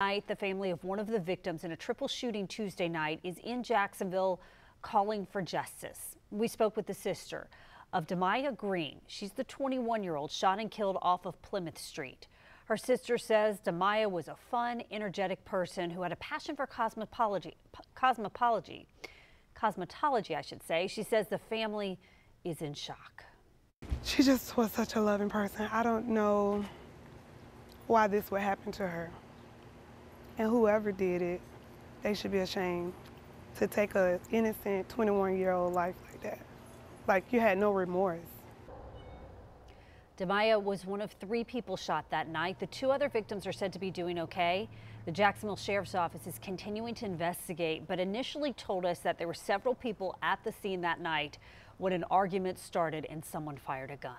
Tonight, the family of one of the victims in a triple shooting Tuesday night is in Jacksonville calling for justice. We spoke with the sister of De'Mya Green. She's the 21 year old shot and killed off of Plymouth Street. Her sister says De'Mya was a fun, energetic person who had a passion for cosmetology, cosmetology, cosmetology, I should say. She says the family is in shock. She just was such a loving person. I don't know why this would happen to her. And whoever did it, they should be ashamed to take a innocent 21 year old life like that. Like you had no remorse. De'Mya was one of three people shot that night. The two other victims are said to be doing okay. The Jacksonville Sheriff's Office is continuing to investigate, but initially told us that there were several people at the scene that night when an argument started and someone fired a gun.